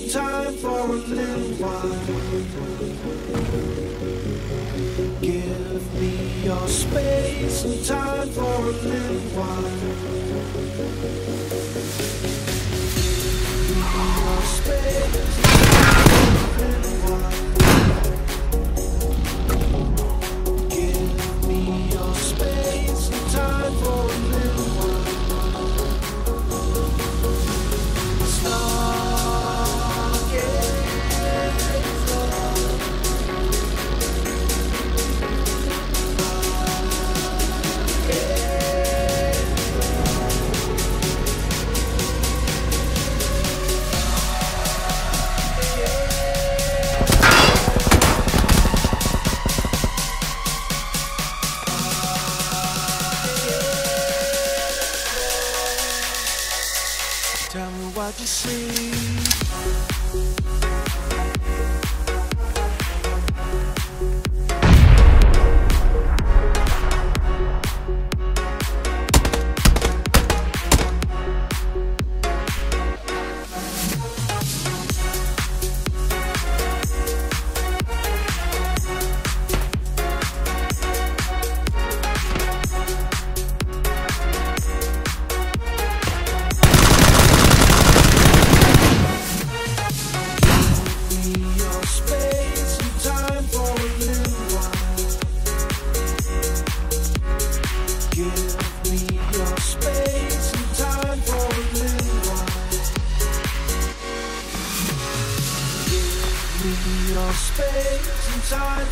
time for a little while. Give me your space and time for a little while. Give me your space what you see.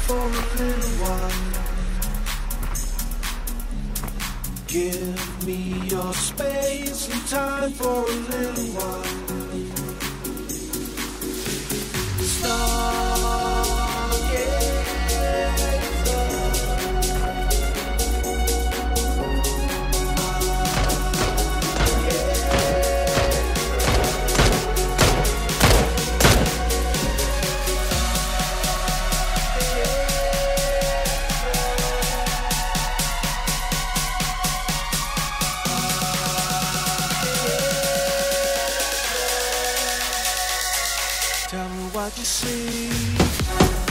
For a little while. Give Tell me what you see.